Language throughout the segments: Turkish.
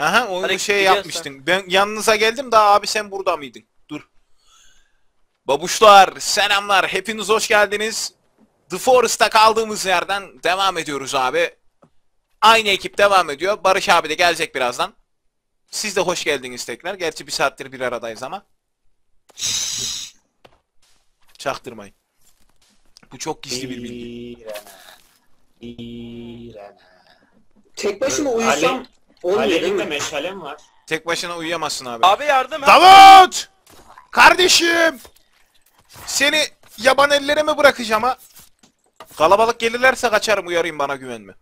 Aha onu Hareket şey yapmıştın. Ben yanınıza geldim daha abi sen burada mıydın? Dur. Babuşlar selamlar. Hepiniz hoş geldiniz. The Forest'ta kaldığımız yerden devam ediyoruz abi. Aynı ekip devam ediyor. Barış abi de gelecek birazdan. Siz de hoş geldiniz tekrar. Gerçi bir saattir bir aradayız ama. Çaktırmayın. Bu çok gizli bir bilgi. İrene. İrene. Tek başıma Ali- uyusam olmuyor değil de mi? meşalem var. Tek başına uyuyamazsın abi. Abi yardım et. Davut! Kardeşim! Seni yaban ellere mi bırakacağım ha? Kalabalık gelirlerse kaçarım uyarayım bana güvenme.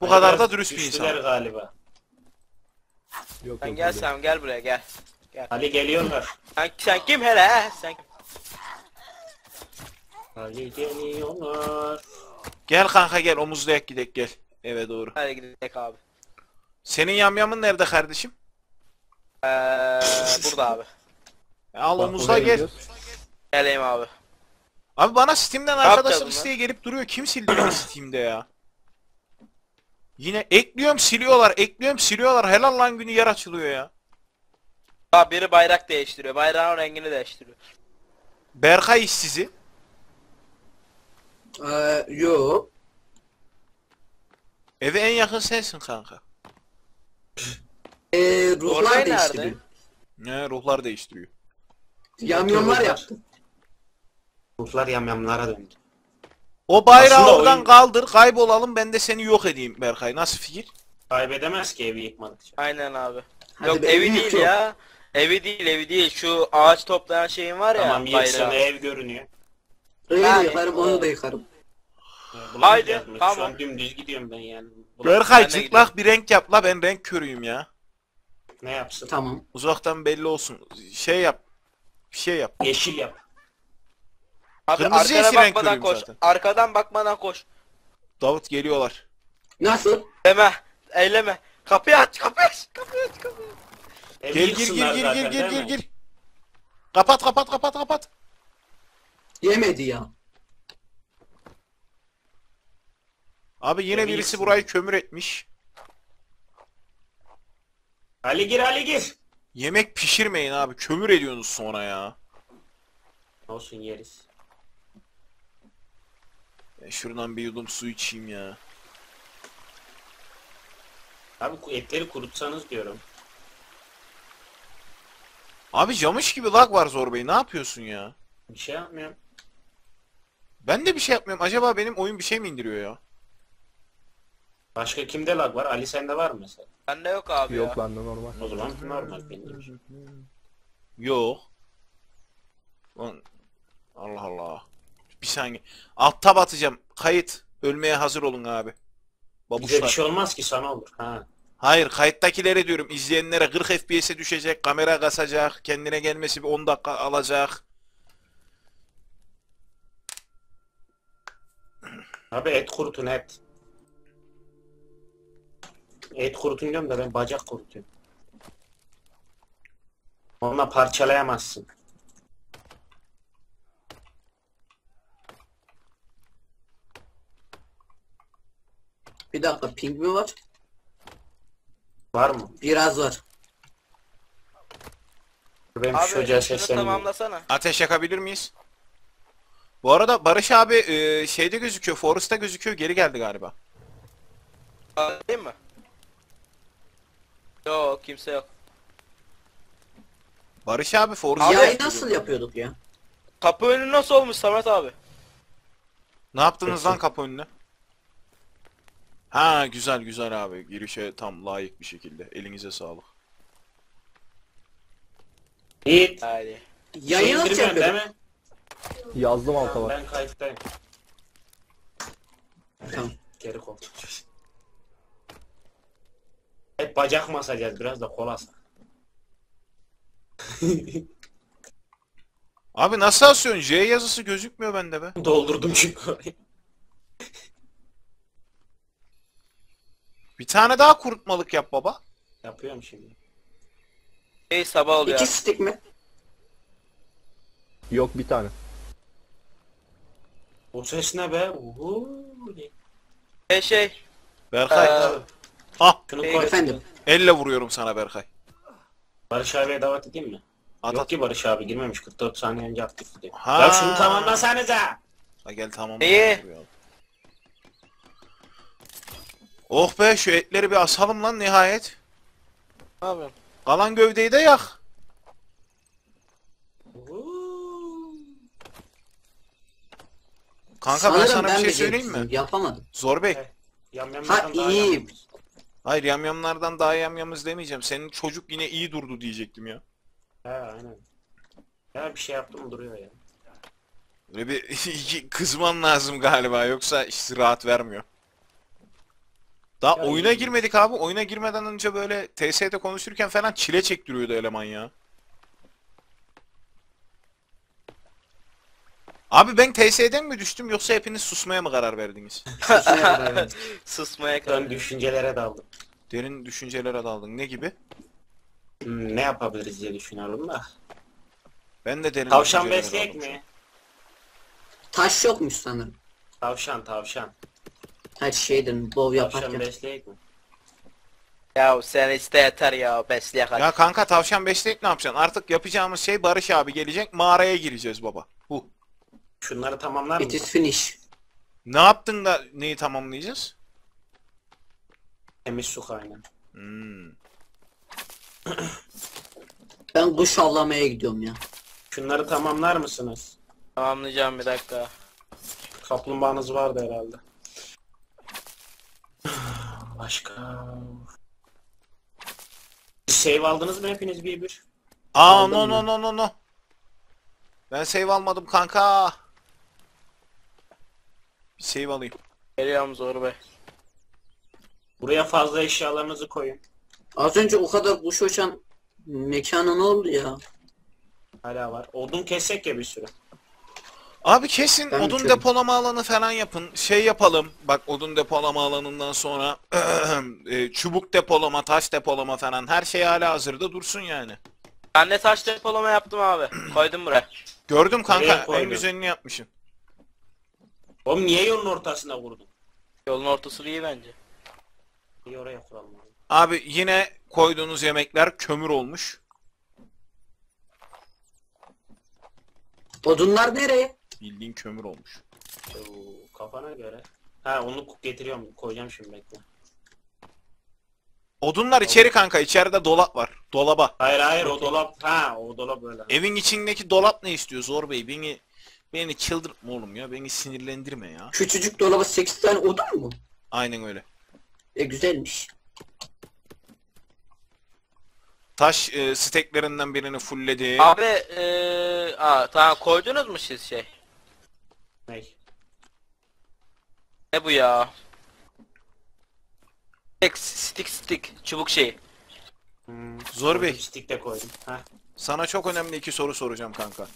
Bu kadar da dürüst bir düştüler insan. galiba. Yok, Sen yok, gel öyle. sen gel buraya gel. Ali geliyorlar. Sen, sen kim hele he? Sen kim? Ali geliyorlar. Gel kanka gel omuzlayak gidek gel. Eve doğru. Hadi gidelim abi. Senin yamyamın nerede kardeşim? Ee, burada abi. Al Bak, oraya gel. gidiyoruz. Geleyim abi. Abi bana Steam'den yapacağız arkadaşlık isteği gelip duruyor. Kim sildi beni Steam'de ya? Yine ekliyorum siliyorlar, ekliyorum siliyorlar. Helal lan günü yer açılıyor ya. Abi biri bayrak değiştiriyor. Bayrağın rengini değiştiriyor. Berkay işsizi. Ee, yo. Eve en yakın sensin kanka. Ee, Orayı ruhlar nerede? değiştiriyor. Ne ruhlar değiştiriyor. Yamyamlar yaptı. Ruhlar yamyamlara döndü. O bayrağı Aslında oradan oyun- kaldır, kaybolalım ben de seni yok edeyim Berkay. Nasıl fikir? Kaybedemez ki evi yıkmadıkça. Aynen abi. Hadi Yok be, evi evi değil yıkıyor. ya. Evi değil evi değil. Şu ağaç toplayan şeyin var ya. Tamam yıksın bayrağı. ev görünüyor. Öyle de Yani- yıkarım onu da yıkarım. Ee, Haydi, mı? tamam. Şu an dümdüz gidiyorum ben yani. Berkay cıklak bir renk yap la ben renk körüyüm ya. Ne yapsın? Tamam. Uzaktan belli olsun. Şey yap. Bir şey yap. Yeşil yap. Abi Kırmızıya arkana bakmadan koş. zaten. Arkadan bakmadan koş. Davut geliyorlar. Nasıl? Deme. Eyleme. Kapıyı aç kapıyı aç. Kapıyı aç kapıyı aç. Gel gir gir yıksınlar gir zaten, gir gir değil gir mi? gir. Kapat kapat kapat kapat. Yemedi ya. Abi yine Evi birisi yıksın. burayı kömür etmiş. Ali gir Ali gir. Yemek pişirmeyin abi. Kömür ediyorsunuz sonra ya. Olsun yeriz. Ben şuradan bir yudum su içeyim ya. Abi etleri kurutsanız diyorum. Abi camış gibi lag var Zor Bey. Ne yapıyorsun ya? Bir şey yapmıyorum. Ben de bir şey yapmıyorum. Acaba benim oyun bir şey mi indiriyor ya? Başka kimde lag var? Ali sende var mı mesela? Bende yok abi Yok ya. bende normal. O zaman normal benim. Yok. Lan, Allah Allah. Bir saniye. Alt tab atacağım. Kayıt. Ölmeye hazır olun abi. Bize Babuşlar. bir şey olmaz ki sana olur. Ha. Hayır kayıttakilere diyorum. izleyenlere 40 FPS'e düşecek. Kamera kasacak. Kendine gelmesi bir 10 dakika alacak. Abi et kurutun et. Et kurutun diyorum da ben bacak kurutuyorum. Onunla parçalayamazsın. Bir dakika ping mi var? Var mı? Biraz var. Ben şu Abi çocuğa seslenmiyorum. tamamlasana. Ateş yakabilir miyiz? Bu arada Barış abi e, şeyde gözüküyor. Forest'ta gözüküyor. Geri geldi galiba. Değil mi? Yok kimse yok. Barış abi Abi- Yayı nasıl yapıyorduk ya? Kapı önü nasıl olmuş Samet abi? Ne yaptınız lan kapı önüne? Ha güzel güzel abi. Girişe tam layık bir şekilde. Elinize sağlık. Yiğit. Hadi. Yayı nasıl indirmiyorsun değil yapıyorduk? mi? Yazdım alta bak. ben kayıttayım. Tamam. Geri koltuk. Hep bacak masacağız biraz da kolasa. Abi nasıl asıyorsun? J yazısı gözükmüyor bende be. Doldurdum çünkü orayı. Bir tane daha kurutmalık yap baba. Yapıyorum şimdi. Şey sabah oluyor. İki stick mi? Yok bir tane. O ses ne be? Uhu. Şey şey. Berkay. Ee, Ah Şunu koy. Efendim. Elle vuruyorum sana Berkay. Barış abiye davet edeyim mi? At Yok at. ki Barış abi girmemiş 44 saniye önce aktif diyor. Ha. Ya şunu tamamlasanıza. Ha, gel tamam. İyi. Oh be şu etleri bir asalım lan nihayet. Ne yapıyorsun? Kalan gövdeyi de yak. Kanka ben Sanırım sana bir şey söyleyeyim mi? Yapamadım. Zor Bey. Evet. Yam Ha daha iyi. Hayır yamyamlardan daha yamyamız demeyeceğim. Senin çocuk yine iyi durdu diyecektim ya. He aynen. Ya bir şey yaptım duruyor ya. Böyle bir kızman lazım galiba yoksa işte rahat vermiyor. Daha Ya oyuna girmedik abi. Oyuna girmeden önce böyle TS'de konuşurken falan çile çektiriyordu eleman ya. Abi ben TS'den mi düştüm yoksa hepiniz susmaya mı karar verdiniz? Susmaya karar verdim. Susmaya kadar. Ben düşüncelere daldım. Derin düşüncelere daldın. Ne gibi? Hmm, ne yapabiliriz diye düşünüyorum da. Ben de derin Tavşan düşüncelere besleyek daldım mi? Taş yokmuş sanırım. Tavşan tavşan. Her şeyden bov Tavşan yaparken. besleyek mi? Ya sen iste yeter ya besleye kadar. Ya kanka tavşan besleyip ne yapacaksın? Artık yapacağımız şey Barış abi gelecek mağaraya gireceğiz baba. Şunları tamamlar It is finish. Ne yaptın da neyi tamamlayacağız? Temiz su kaynağı. Hmm. Ben kuş avlamaya gidiyorum ya. Şunları tamamlar mısınız? Tamamlayacağım bir dakika. Kaplumbağanız vardı herhalde. Başka... Save aldınız mı hepiniz bir bir? Aa Aldım no no no no no. Ben save almadım kanka. Bir save alayım. Geliyorum Zor Bey. Buraya fazla eşyalarınızı koyun. Az önce o kadar kuş uçan mekana ne oldu ya? Hala var. Odun kesecek ya bir sürü. Abi kesin Ben odun uçuyorum. depolama alanı falan yapın. Şey yapalım. Bak odun depolama alanından sonra e, çubuk depolama, taş depolama falan her şey hala hazırda dursun yani. Ben de taş depolama yaptım abi. Koydum buraya. Gördüm Nereye kanka en koydun? güzelini yapmışsın. Oğlum niye yolun ortasına vurdun? Yolun ortası iyi bence. Niye oraya kuralım abi? Abi yine koyduğunuz yemekler kömür olmuş. Odunlar nereye? Bildiğin kömür olmuş. Oo, kafana göre. Ha onu getiriyorum. Koyacağım şimdi bekle. Odunlar içeri kanka. içeride dolap var. Dolaba. Hayır hayır o dolap. Ha o dolap böyle. Evin içindeki dolap ne istiyor Zor Bey? Beni beni çıldırtma oğlum ya. Beni sinirlendirme ya. Küçücük dolaba 8 tane odun mu? Aynen öyle. E güzelmiş. Taş e, steklerinden birini fullledi. Abi eee aa, tamam koydunuz mu siz şey? Ney? Ne bu ya? Stick, stick, stick. Çubuk şeyi. Hmm, Zor Bey. Stick de koydum. Ha. Sana çok önemli iki soru soracağım kanka.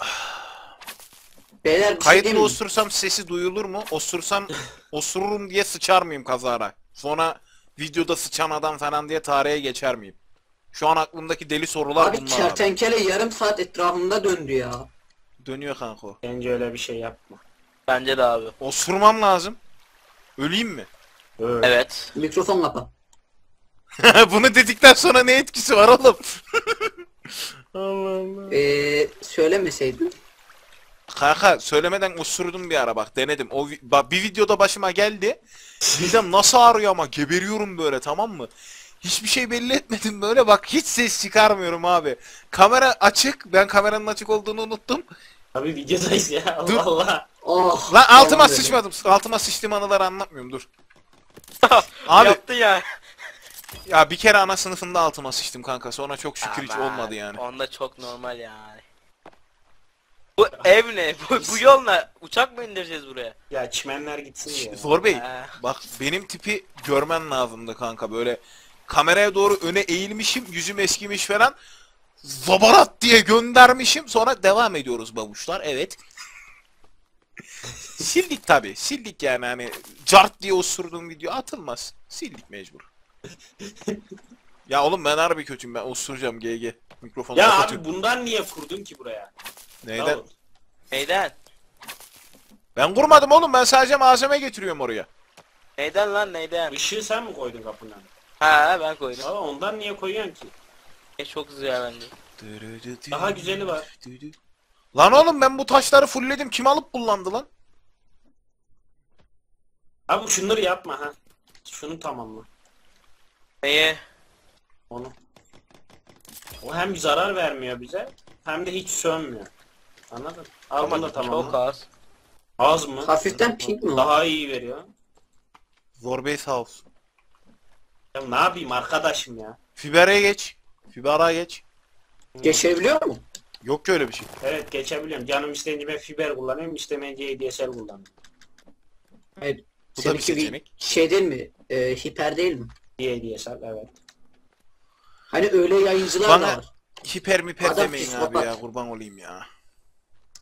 Beyler bir şey Kayıtlı diyeyim mi? osursam sesi duyulur mu? Osursam osururum diye sıçar mıyım kazara? Sonra videoda sıçan adam falan diye tarihe geçer miyim? Şu an aklımdaki deli sorular Abi bunlar abi. kertenkele yarım saat etrafımda döndü ya. Dönüyor kanka o. Bence öyle bir şey yapma. Bence de abi. Osurmam lazım. Öleyim mi? Öyle. Evet. Mikrofon kapa. Bunu dedikten sonra ne etkisi var oğlum? Allah Allah. Ee, söylemeseydin. Kanka söylemeden osurdum bir ara bak denedim. O vi- bak, bir videoda başıma geldi. Midem nasıl ağrıyor ama geberiyorum böyle tamam mı? Hiçbir şey belli etmedim böyle bak hiç ses çıkarmıyorum abi. Kamera açık. Ben kameranın açık olduğunu unuttum. Abi videodayız ya. Allah Dur. Allah. Oh. Lan altıma sıçmadım. Altıma sıçtığım anıları anlatmıyorum dur. Abi Yaptı ya. Ya bir kere ana sınıfında altıma sıçtım kanka. Sonra çok şükür hiç Aman, olmadı yani. Onda çok normal yani. Bu ev ne? Bu, bu yol ne? Uçak mı indireceğiz buraya? Ya çimenler gitsin ya. Zor Bey bak benim tipi görmen lazımdı kanka böyle kameraya doğru öne eğilmişim yüzüm eskimiş falan zabarat diye göndermişim sonra devam ediyoruz babuşlar evet sildik tabi sildik yani hani cart diye osurduğum video atılmaz sildik mecbur ya oğlum ben harbi kötüyüm ben osuracağım GG mikrofonu Ya kapatıyorum abi bundan niye kurdun ki buraya? neyden Davut. Neyden? ben kurmadım oğlum ben sadece malzeme getiriyorum oraya Neyden lan neyden? Işığı sen mi koydun kapına? Ha ben koydum. Valla ondan niye koyuyorsun ki? E, çok güzel bence. Daha güzeli var. Lan oğlum ben bu taşları fullledim. Kim alıp kullandı lan? Abi şunları yapma ha. Şunu tamamla. Neyi? Onu. O hem zarar vermiyor bize hem de hiç sönmüyor. Anladın? Al bunu da Çok tamamla. az. Az mı? Hafiften pink mi? Daha iyi veriyor. Zorbase House. Ya ne yapayım arkadaşım ya. Fiber'e geç. Fiber'a geç. Geçebiliyor mu? Yok ki öyle bir şey. Evet geçebiliyorum. Canım isteyince ben fiber kullanıyorum, istemeyince ADSL kullanıyorum. Hayır. Bu da bir seçenek. şey değil mi? Ee, hiper değil mi? ADSL evet. Hani öyle yayıncılar Bana- da var. Hiper miper Adam demeyin abi psikopat. ya kurban olayım ya.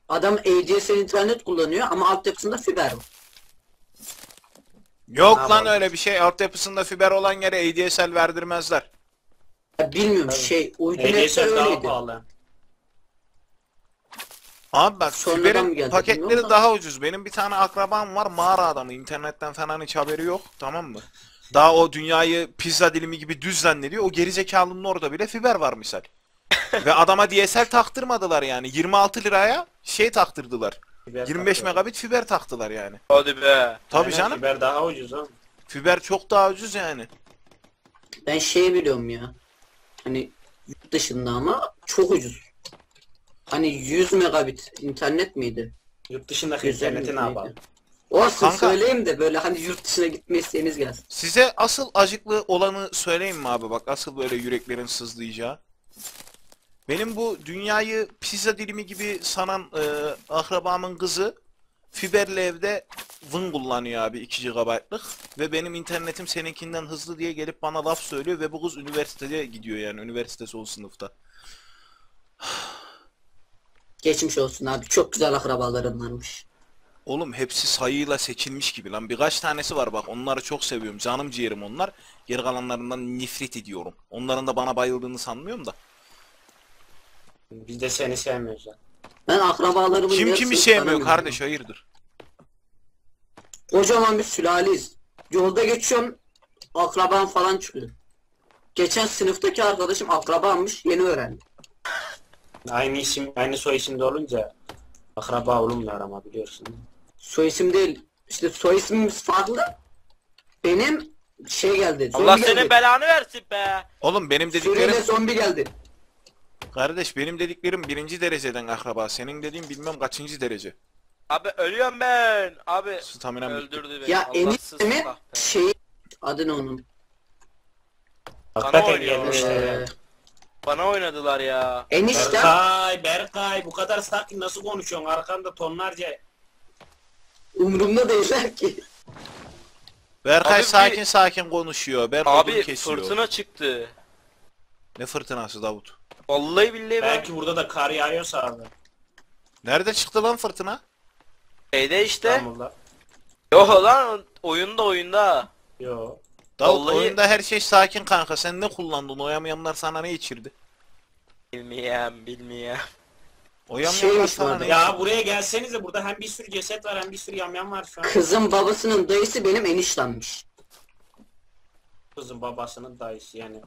Adam ADSL internet kullanıyor ama altyapısında fiber var. Yok Ne lan yapalım? öyle bir şey. Altyapısında fiber olan yere ADSL verdirmezler. Ya bilmiyorum Tabii. şey uydunetle ADSL daha öyleydi. pahalı. Abi bak Sonradan mı fiberin geldi paketleri bilmiyorum da. daha ucuz. Benim bir tane akrabam var mağara adamı. internetten falan hiç haberi yok. Tamam mı? Daha o dünyayı pizza dilimi gibi düz zannediyor. O gerizekalının orada bile fiber var misal. Ve adama DSL taktırmadılar yani. 26 liraya şey taktırdılar. Fiber 25 takıyor. megabit fiber taktılar yani. Hadi be. Tabii Aynen, canım. Fiber daha ucuz oğlum. Fiber çok daha ucuz yani. Ben şey biliyorum ya. Hani yurt dışında ama çok ucuz. Hani 100 megabit internet miydi? Yurt dışındaki Güzel interneti ne yapalım? Olsun Kanka. söyleyeyim de böyle hani yurt dışına gitme isteğiniz gelsin. Size asıl acıklı olanı söyleyeyim mi abi? Bak asıl böyle yüreklerin sızlayacağı. Benim bu dünyayı pizza dilimi gibi sanan e, akrabamın kızı fiberli evde Vın kullanıyor abi 2 GB'lık ve benim internetim seninkinden hızlı diye gelip bana laf söylüyor ve bu kız üniversiteye gidiyor yani üniversite son sınıfta. Geçmiş olsun abi. Çok güzel akrabalarım varmış. Oğlum hepsi sayıyla seçilmiş gibi lan. Birkaç tanesi var bak onları çok seviyorum. Canım ciğerim onlar. Geri kalanlarından nefret ediyorum. Onların da bana bayıldığını sanmıyorum da. Biz de seni sevmiyoruz ya. Ben akrabalarımın Kim kimi yarısını sevmiyor tanımıyorum. kardeş hayırdır? Kocaman bir sülaleyiz. Yolda geçiyorum akrabam falan çıkıyor. Geçen sınıftaki arkadaşım akrabammış yeni öğrendim. Aynı isim, aynı soy isimde olunca akraba olunmuyor ama biliyorsun. Soy isim değil. İşte soy ismimiz farklı. Benim şey geldi. Allah zombi senin geldi. belanı versin be. Oğlum benim Suriye'de dediklerim zombi geldi. kardeş benim dediklerim birinci dereceden akraba. Senin dediğin bilmem kaçıncı derece. Abi ölüyorum ben. Abi Stamina bitti. öldürdü beni. Ya eniştemin şeyi adı ne onun? Hakikaten oynuyor. gelmişler Ee. Bana oynadılar ya. enişte Berkay, Berkay bu kadar sakin nasıl konuşuyorsun? Arkanda tonlarca umurumda değiller ki. Berkay Abi bir- sakin sakin konuşuyor. Ben odun Abi kesiyor. fırtına çıktı. Ne fırtınası Davut? Vallahi billahi ben belki burada da kar yağıyorsa abi. Nerede çıktı lan fırtına? şeyde işte. İstanbul'da. Yok lan oyunda oyunda. Yo. Davut Vallahi- oyunda her şey sakin kanka. Sen ne kullandın? Oyamayanlar sana ne içirdi? Bilmiyorum bilmiyorum. Oyamayanlar Şeymiş sana vardı. ne Ya buraya gelsenize burada hem bir sürü ceset var hem bir sürü yamyam var şu an. Kızın babasının dayısı benim eniştemmiş. Kızın babasının dayısı yani.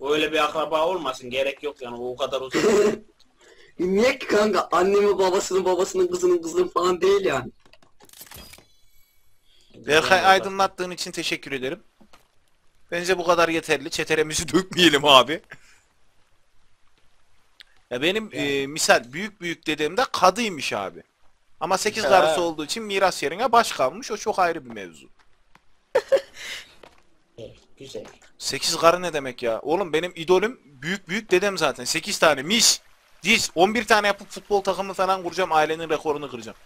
Öyle bir akraba olmasın gerek yok yani o kadar uzun. Niye ki kanka annemin babasının babasının kızının kızının falan değil yani. Berkay aydınlattığın için teşekkür ederim. Bence bu kadar yeterli. Çeteremizi dökmeyelim abi. Ya benim e, misal büyük büyük dedem de kadıymış abi. Ama 8 Ha. karısı olduğu için miras yerine baş kalmış. O çok ayrı bir mevzu. Güzel. 8 karı ne demek ya? Oğlum benim idolüm büyük büyük dedem zaten. 8 tane mis. Diz 11 tane yapıp futbol takımı falan kuracağım. Ailenin rekorunu kıracağım.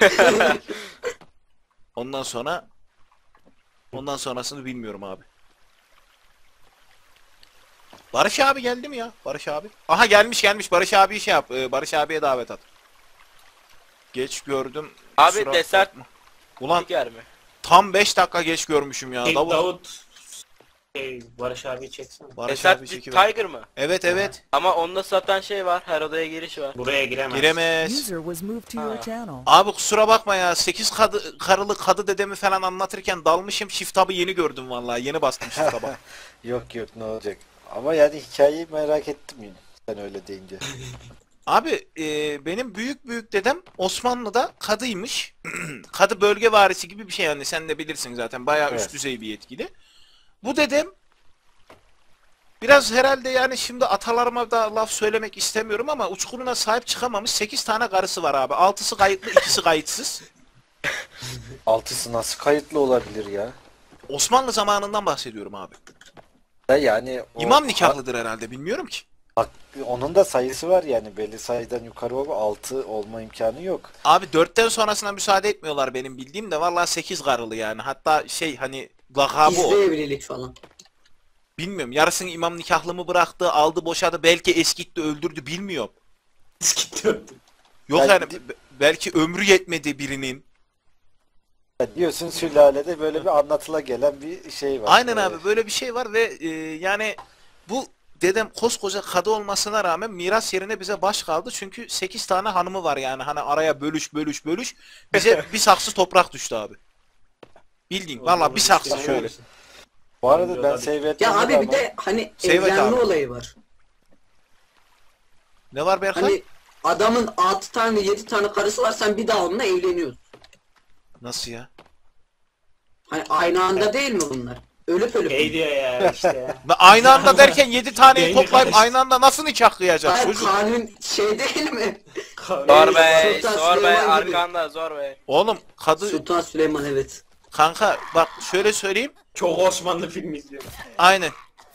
Ondan sonra ondan sonrasını bilmiyorum abi. Barış abi geldi mi ya? Barış abi. Aha gelmiş gelmiş. Barış abi şey yap. e, Barış abiye davet at. Geç gördüm. Abi kusura desert bakma. Ulan mi? tam 5 dakika geç görmüşüm ya. Davut. Davut Şey, Barış abi çeksen. Barış Esat abi çekiver. Tiger mı? Evet evet. Ama onda zaten şey var. Her odaya giriş var. Buraya giremez. Giremez. Ha. Abi kusura bakma ya 8 kadı, karılı kadı dedemi falan anlatırken dalmışım shift tab'ı yeni gördüm vallahi yeni bastım shift tab'a. Yok yok ne olacak. Ama yani hikayeyi merak ettim yine. Sen öyle deyince. Abi e, benim büyük büyük dedem Osmanlı'da kadıymış. Kadı bölge varisi gibi bir şey yani sen de bilirsin zaten bayağı üst Evet. düzey bir yetkili. Bu dedem biraz herhalde yani şimdi atalarıma da laf söylemek istemiyorum ama uçkuruna sahip çıkamamış 8 tane karısı var abi. 6'sı kayıtlı, ikisi kayıtsız. Altısı nasıl kayıtlı olabilir ya? Osmanlı zamanından bahsediyorum abi. Da yani o- İmam nikahlıdır herhalde bilmiyorum ki. Bak, onun da sayısı var yani belli sayıdan yukarı olma 6 olma imkanı yok. Abi 4'ten sonrasına müsaade etmiyorlar benim bildiğim de vallahi 8 karılı yani. Hatta şey hani lakabı o. Gizli evlilik falan. Bilmiyorum. Yarısını imam nikahlı mı bıraktı, aldı boşadı, belki eskitti, öldürdü bilmiyorum. Eski döndü. Yok Belki yani de- be- belki ömrü yetmedi birinin. Diyorsun sülalede böyle bir anlatıla gelen bir şey var. Aynen abi böyle bir şey var ve e, yani bu dedem koskoca kadı olmasına rağmen miras yerine bize baş kaldı. Çünkü 8 tane hanımı var yani hani araya bölüş bölüş bölüş. Bize bir saksı toprak düştü abi. Bildiğin valla bir saksı şey şöyle. Bu arada ben ettim Ya abi bir de hani Seyvet evlenme abi. olayı var. Ne var Berkay? Hani adamın 6 tane 7 tane karısı var sen bir daha onunla evleniyorsun. Nasıl ya? Hani aynı anda değil mi bunlar? Ölüp ölüp. Şey diyor ya işte. Ben aynı anda derken 7 taneyi Beyni toplayıp karıştı. aynı anda nasıl nikah kıyacak Hayır çocuk? kanun şey değil mi? Zor bey, Sultan zor bey, Süleyman gibi. arkanda zor bey. Oğlum kadı Sultan Süleyman evet. kanka bak şöyle söyleyeyim. Çok Osmanlı filmi izliyorum. Aynen.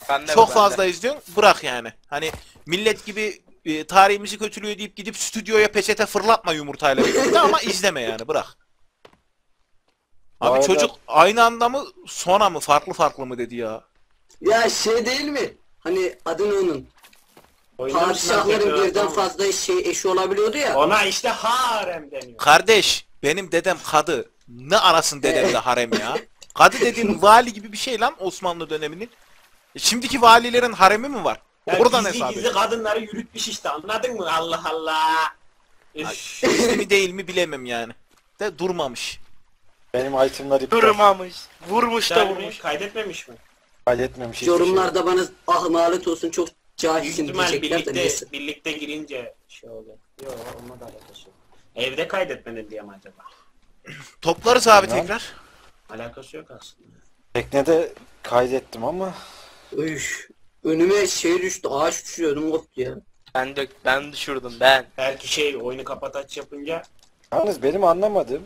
Ben de Çok ben de. fazla izliyorsun. Bırak yani. Hani millet gibi e, tarihimizi kötülüyor deyip gidip stüdyoya peçete fırlatma yumurtayla birlikte ama izleme yani bırak. Abi arada- çocuk aynı anda mı sona mı farklı farklı mı dedi ya. Ya şey değil mi? Hani adını onun. Oynamışlar Padişahların tekrar birden fazla şey eşi olabiliyordu ya. Ona işte harem deniyor. Kardeş benim dedem kadı. Ne arasın dedemle harem ya. Kadı dediğin vali gibi bir şey lan Osmanlı döneminin. E, şimdiki valilerin haremi mi var? Ya Oradan gizli hesap gizli et. kadınları yürütmüş işte anladın mı? Allah Allah. Üf. Gizli mi değil mi bilemem yani. De durmamış. Benim itemlar iptal. Durmamış. Vurmuş da vurmuş. Kaydetmemiş mi? Kaydetmemiş hiçbir şey. Yorumlarda bana ah lanet olsun çok cahilsin ihtimal diyecekler de birlikte, neyse. birlikte girince şey oluyor. Yok onunla da alakası yok. Evde kaydetmedin diye mi acaba? Toplarız abi Bilmem. tekrar. Alakası yok aslında. Teknede kaydettim ama Üf. Önüme şey düştü ağaç düşüyordum koptu ya. Ben de ben düşürdüm ben. Belki şey oyunu kapat aç yapınca yalnız benim anlamadığım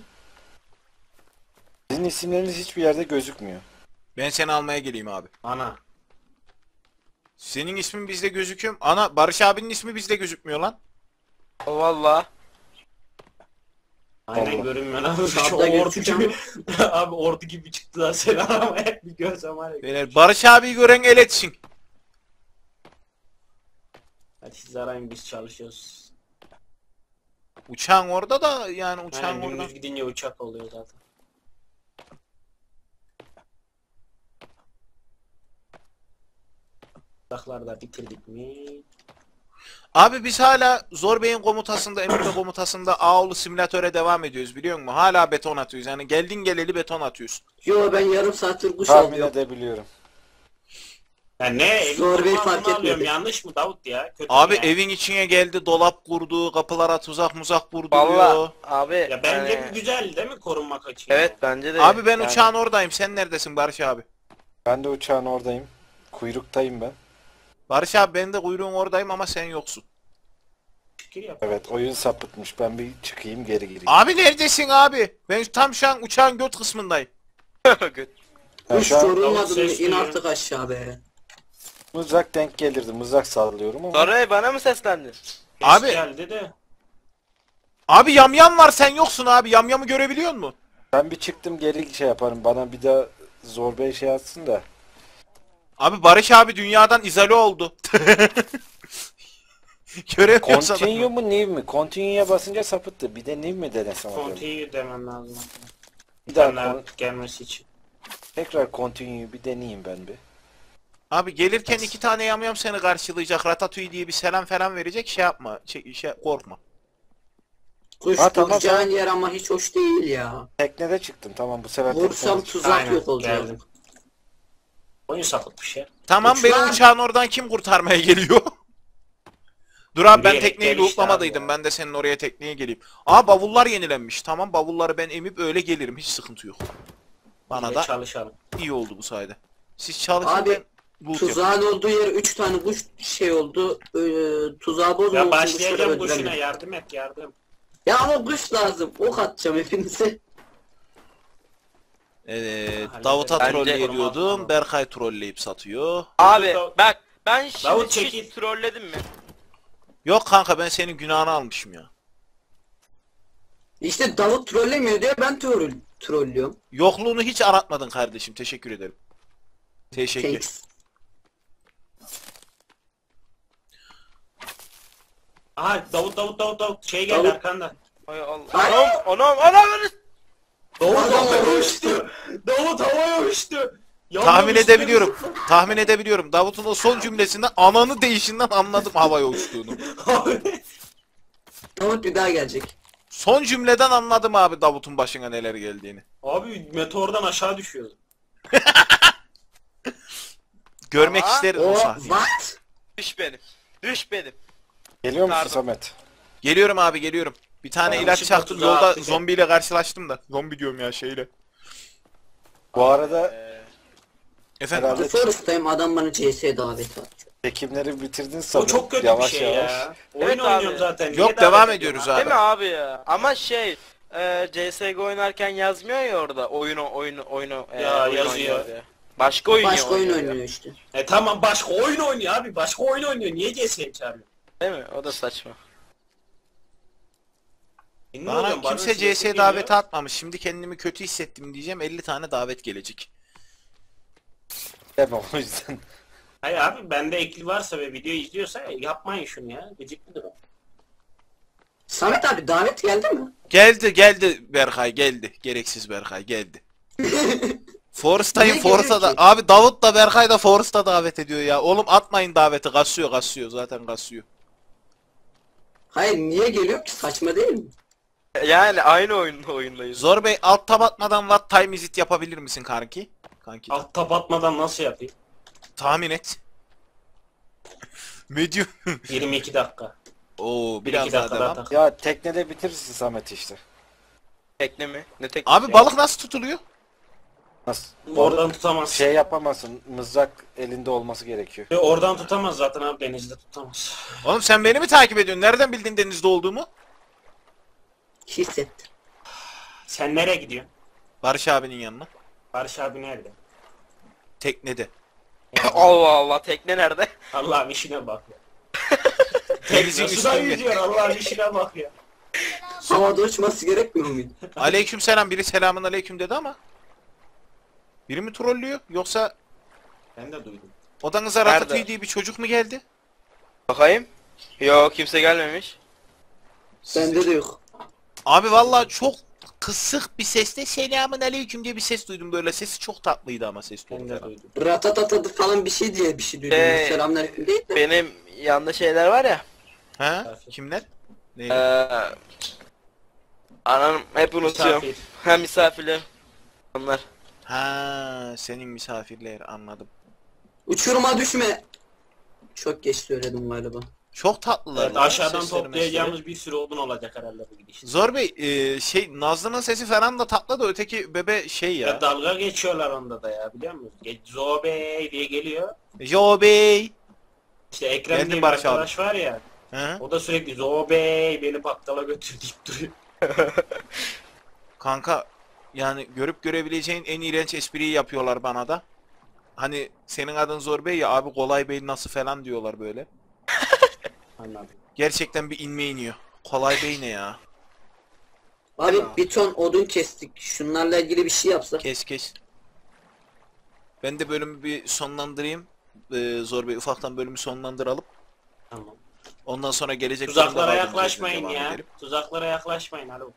isimleriniz hiçbir yerde gözükmüyor. Ben seni almaya geleyim abi. ana. Senin ismin bizde gözüküyor. mu? Ana Barış abinin ismi bizde gözükmüyor lan. Valla. Aynen Allah. görünmüyor lan. Şu gözüküyor gibi. Abi ordu gibi çıktılar seni aramaya. Bir görsem var ya. Beyler Barış abiyi gören el etsin. Hadi siz arayın biz çalışıyoruz. Uçağın orada da yani uçağın Aynen orada. dümdüz gidince uçak oluyor zaten. Uçakları da bitirdik mi? Abi biz hala Zor Bey'in komutasında, Emir'de komutasında Ağolu simülatöre devam ediyoruz biliyor musun? Hala beton atıyoruz. Yani geldin geleli beton atıyoruz. Yo ben yarım saattir kuş Tahmin alıyorum. edebiliyorum. Ya ne? Zor bir fark etmedi. Yanlış mı Davut ya? Kötü Abi ya? evin içine geldi, dolap kurdu, kapılara tuzak muzak kurduruyor. Valla abi. Ya bence yani- güzel değil mi korunmak açısından? Evet bence de. Abi ben yani- uçağın oradayım. Sen neredesin Barış abi? Ben de uçağın oradayım. Kuyruktayım ben. Barış abi ben de kuyruğun oradayım ama sen yoksun. Evet oyun sapıtmış. Ben bir çıkayım geri gireyim. Abi neredesin abi? Ben tam şu an uçağın göt kısmındayım. Göt. Ben Kuş şu an mı? İn artık aşağı be. mızrak denk gelirdi. Mızrak sallıyorum ama. Sonra bana mı seslendin? Ses Abi- geldi de. Abi yamyam var sen yoksun abi. Yamyamı görebiliyor musun? Ben bir çıktım geri şey yaparım. Bana bir daha zor bir şey atsın da. Abi Barış abi dünyadan izole oldu. Göremiyoruz adamı. Continue mu new mi? Continue'ya basınca sapıttı. Bir de new mi denesem acaba? Continue demen lazım. Bir daha kon- gelmesi için. tekrar continue bir deneyeyim ben bir. Abi gelirken iki tane yamyam seni karşılayacak. Ratatouille diye bir selam falan verecek. Şey yapma. Şey, şey, korkma. Kuş Ha, tamam, duracağın tamam. yer ama hiç hoş değil ya. Teknede çıktın tamam bu sefer Vursam teknede. tuzak Aynen, yok olacak. geldim. Oyun sapıtmış ya. Tamam Uç beni uçağın oradan kim kurtarmaya geliyor? Dur abi ben Yürüyerek tekneyi gel işte abi. Ben de senin oraya tekneye geleyim. Aa bavullar yenilenmiş. Tamam bavulları ben emip öyle gelirim. Hiç sıkıntı yok. Bana da çalışalım. iyi oldu bu sayede. Siz çalışın Abi, ben loot yapayım. Tuzağın olduğu yer 3 tane kuş şey oldu. Ee, tuzağı bozmamak Ya için başlayacağım kuşları kuşuna öldüremiyorum. yardım et yardım. Ya ama kuş lazım. Ok atacağım hepinize. Evet. Davut'a Bence- trolleyiyordum. Berkay trolleyip satıyor. Abi bak ben şimdi Davut çekil. trolledim mi? Yok kanka ben senin günahını almışım ya. İşte Davut trollemiyor diye ben troll trollüyorum. Yokluğunu hiç aratmadın kardeşim. Teşekkür ederim. Teşekkür. Thanks. Aha Davut Davut Davut Davut şey geldi Davut. arkanda. Ay Allah. Ay. Anam anam anam. Davut havaya uçtu. Davut havaya uçtu. Yandan Tahmin üstüne edebiliyorum. Tahmin edebiliyorum. Davut'un o son cümlesinden ananı değişinden anladım havaya uçtuğunu. Abi. Davut bir daha gelecek. Son cümleden anladım abi Davut'un başına neler geldiğini. Abi meteordan aşağı düşüyordu. Görmek Ama- isterim o O sahneyi. what? Düş benim. Düş benim. Geliyor musun Pardon. Samet? Geliyorum abi geliyorum. Bir tane Ben ilaç şimdi çaktım tuzağa yolda atlayacağım. zombiyle karşılaştım da. Zombi diyorum ya şeyle. Bu arada Ee, Efendim Herhalde- Forest'tayım adam bana CS daveti atıyor. çekimleri bitirdin O sanırım. çok kötü yavaş bir şey yavaş. ya. Oyun Evet oynuyorum abi. zaten. Yok, Niye devam davet ediyoruz abi. Değil mi abi ya? Ama şey e, CSGO oynarken yazmıyor ya orada oyunu oyunu oyunu e, Ya, oyun yazıyor. oynuyor diye. Başka oyun Başka oyun oynuyor işte. E tamam başka oyun oynuyor abi. Başka oyun oynuyor. Niye CS'ye çağırıyor? Değil mi? O da saçma. E Bana kimse CS CS geliyor. daveti atmamış. Şimdi kendimi kötü hissettim diyeceğim. 50 tane davet gelecek. Demem o yüzden. Hayır abi bende ekli varsa ve video izliyorsa yapmayın şunu ya. Gıcıklıdır o. Samet abi davet geldi mi? Geldi geldi Berkay geldi. Gereksiz Berkay geldi. Forrest'tayım Niye geliyor Forrest'a ki? Abi Davut da Berkay da Forrest'a davet ediyor ya. Oğlum atmayın daveti. Kasıyor kasıyor. Zaten kasıyor. Hayır niye geliyor ki saçma değil mi? Yani aynı oyun oyundayız. Zor Bey alt tab atmadan what time is it yapabilir misin kanki? Kanki. Alt tab atmadan nasıl yapayım? Tahmin et. Medium. 22 dakika. Oo 1-2 biraz daha dakika devam. tak. Ya teknede bitirirsin Samet işte. Tekne mi? Ne tekne? Abi balık nasıl tutuluyor? Nasıl? Oradan tutamaz. Şey yapamazsın. Mızrak elinde olması gerekiyor. Oradan tutamaz zaten abi denizde tutamaz. Oğlum sen beni mi takip ediyorsun? Nereden bildin denizde olduğumu? Hissettim. Sen nereye gidiyorsun? Barış abinin yanına. Barış abi nerede? Teknede. Allah Allah tekne nerede? Allah'ım işine bak ya. Denizin Nasıl da üstünde. yüzüyor Allah'ım işine bak ya. Havada uçması gerekmiyor muydu? Aleyküm selam. Biri selamun aleyküm dedi ama. Biri mi trollüyor? Yoksa Ben de duydum. odanıza Nerede? Ratatouille diye bir çocuk mu geldi? Bakayım. Yok kimse gelmemiş. Bende de yok. Abi vallahi çok kısık bir sesle selamun aleyküm diye bir ses duydum böyle. Sesi çok tatlıydı ama ses tonu falan. Ratatatadı falan bir şey diye bir şey duydum. Ee, Selamünaleyküm değil de. Benim yanında şeyler var ya. Ha? Kimler? Ne? Eee Anam hep unutuyorum. Misafir. Ha misafirler. Onlar. Ha, senin misafirler anladım. Uçuruma düşme. Çok geç söyledim galiba. Çok tatlılar. Evet, lan aşağıdan sesleri, toplayacağımız bir sürü odun olacak herhalde bu gidişte. Zor Bey, e, şey Nazlı'nın sesi falan da tatlı da öteki bebe şey Ya. ya. dalga geçiyorlar onda da ya biliyor musun? Ge- Zobe diye geliyor. Yo Bey. İşte Ekrem Geldim diye bir Barış abi. arkadaş var ya. Hı? O da sürekli Zobe beni bakkala götür deyip duruyor. Kanka yani görüp görebileceğin en iğrenç espriyi yapıyorlar bana da. Hani senin adın Zor Bey ya abi Kolay Bey nasıl falan diyorlar böyle. Anladım. Gerçekten bir inme iniyor. Kolay Bey ne ya? Abi bir ton odun kestik. Şunlarla ilgili bir şey yapsak. Kes kes. Ben de bölümü bir sonlandırayım. Ee, Zor Bey ufaktan bölümü sonlandıralım. Tamam. Ondan sonra gelecek Tuzaklara bölümde yaklaşmayın devam ya. edelim. Tuzaklara yaklaşmayın alo.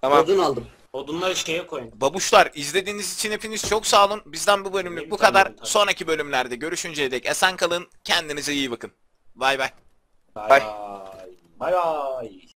Tamam. Odun aldım. Odunları şeye koyun. Babuşlar izlediğiniz için hepiniz çok sağ olun. Bizden bu bölümlük bu kadar. Sonraki bölümlerde görüşünceye dek esen kalın. Kendinize iyi bakın. Bay bay. Bay bay. Bay bay.